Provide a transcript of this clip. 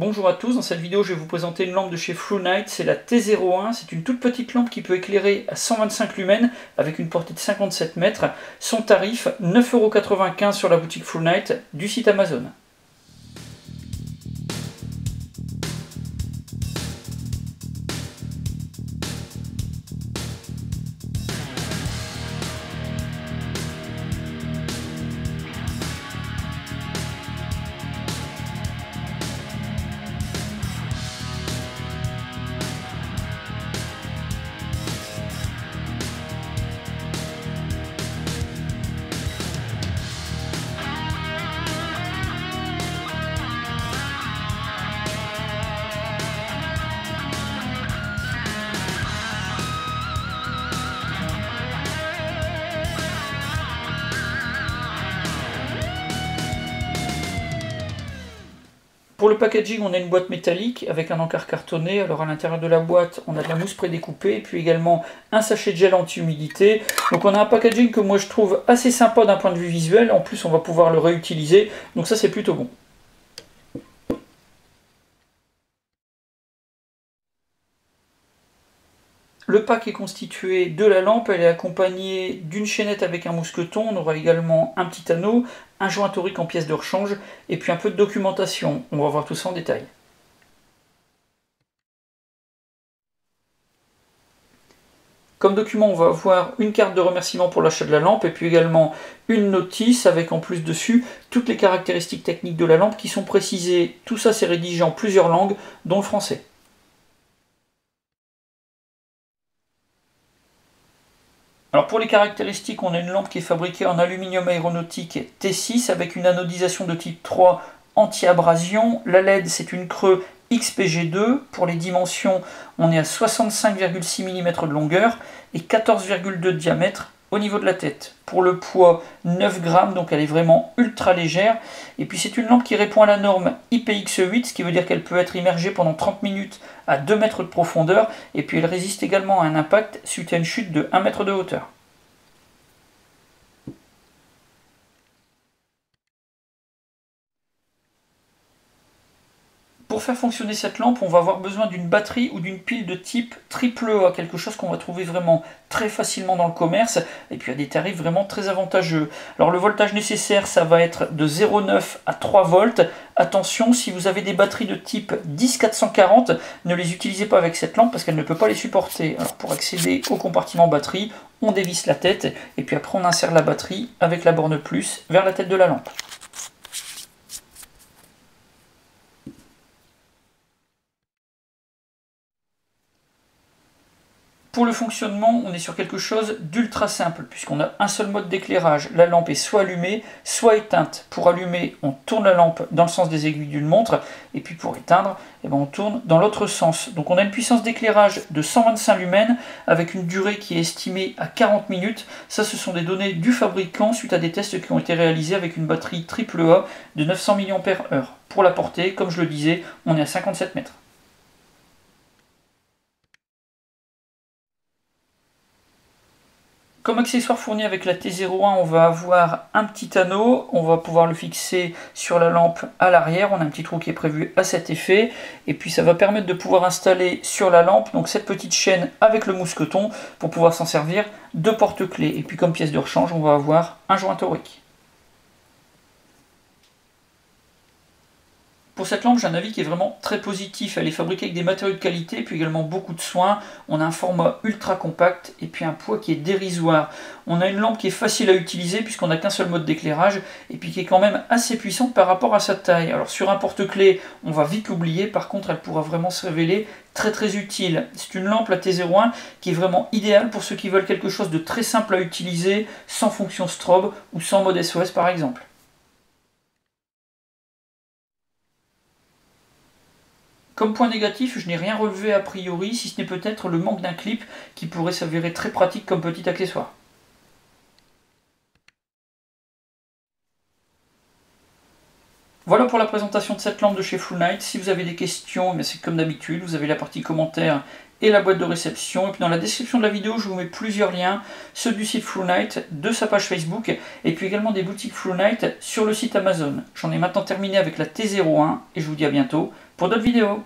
Bonjour à tous, dans cette vidéo je vais vous présenter une lampe de chez Night, c'est la T01, c'est une toute petite lampe qui peut éclairer à 125 lumens avec une portée de 57 mètres. Son tarif 9,95€ sur la boutique Night du site Amazon. Pour le packaging, on a une boîte métallique avec un encart cartonné. Alors à l'intérieur de la boîte, on a de la mousse prédécoupée, puis également un sachet de gel anti-humidité. Donc on a un packaging que moi je trouve assez sympa d'un point de vue visuel. En plus, on va pouvoir le réutiliser. Donc ça, c'est plutôt bon. Le pack est constitué de la lampe, elle est accompagnée d'une chaînette avec un mousqueton, on aura également un petit anneau, un joint torique en pièces de rechange, et puis un peu de documentation. On va voir tout ça en détail. Comme document, on va avoir une carte de remerciement pour l'achat de la lampe et puis également une notice avec en plus dessus toutes les caractéristiques techniques de la lampe qui sont précisées. Tout ça, c'est rédigé en plusieurs langues, dont le français. Alors pour les caractéristiques, on a une lampe qui est fabriquée en aluminium aéronautique T6 avec une anodisation de type 3 anti-abrasion. La LED c'est une creux XPG2. Pour les dimensions, on est à 65,6 mm de longueur et 14,2 de diamètre au niveau de la tête. Pour le poids, 9 grammes, donc elle est vraiment ultra légère. Et puis c'est une lampe qui répond à la norme IPX8, ce qui veut dire qu'elle peut être immergée pendant 30 minutes à 2 mètres de profondeur. Et puis elle résiste également à un impact suite à une chute de 1 mètre de hauteur. Pour faire fonctionner cette lampe, on va avoir besoin d'une batterie ou d'une pile de type triple A, quelque chose qu'on va trouver vraiment très facilement dans le commerce, et puis à des tarifs vraiment très avantageux. Alors le voltage nécessaire, ça va être de 0,9 à 3 volts. Attention, si vous avez des batteries de type 10440, ne les utilisez pas avec cette lampe parce qu'elle ne peut pas les supporter. Alors pour accéder au compartiment batterie, on dévisse la tête, et puis après on insère la batterie avec la borne plus vers la tête de la lampe. Pour le fonctionnement, on est sur quelque chose d'ultra simple, puisqu'on a un seul mode d'éclairage. La lampe est soit allumée, soit éteinte. Pour allumer, on tourne la lampe dans le sens des aiguilles d'une montre, et puis pour éteindre, eh ben, on tourne dans l'autre sens. Donc on a une puissance d'éclairage de 125 lumens, avec une durée qui est estimée à 40 minutes. Ça, ce sont des données du fabricant, suite à des tests qui ont été réalisés avec une batterie AAA de 900 mAh. Pour la portée, comme je le disais, on est à 57 mètres. Comme accessoire fourni avec la T01, on va avoir un petit anneau, on va pouvoir le fixer sur la lampe à l'arrière, on a un petit trou qui est prévu à cet effet, et puis ça va permettre de pouvoir installer sur la lampe donc cette petite chaîne avec le mousqueton pour pouvoir s'en servir de porte-clés. Et puis comme pièce de rechange, on va avoir un joint torique. Pour cette lampe, j'ai un avis qui est vraiment très positif. Elle est fabriquée avec des matériaux de qualité, puis également beaucoup de soins. On a un format ultra compact et puis un poids qui est dérisoire. On a une lampe qui est facile à utiliser puisqu'on n'a qu'un seul mode d'éclairage et puis qui est quand même assez puissante par rapport à sa taille. Alors sur un porte-clés, on va vite l'oublier. Par contre, elle pourra vraiment se révéler très très utile. C'est une lampe, la T01, qui est vraiment idéale pour ceux qui veulent quelque chose de très simple à utiliser, sans fonction strobe ou sans mode SOS par exemple. Comme point négatif, je n'ai rien relevé a priori, si ce n'est peut-être le manque d'un clip qui pourrait s'avérer très pratique comme petit accessoire. Voilà pour la présentation de cette lampe de chez Full Night. Si vous avez des questions, eh c'est comme d'habitude, vous avez la partie commentaires et la boîte de réception. Et puis dans la description de la vidéo, je vous mets plusieurs liens, ceux du site Full Night, de sa page Facebook, et puis également des boutiques Full Night sur le site Amazon. J'en ai maintenant terminé avec la T01, et je vous dis à bientôt pour d'autres vidéos.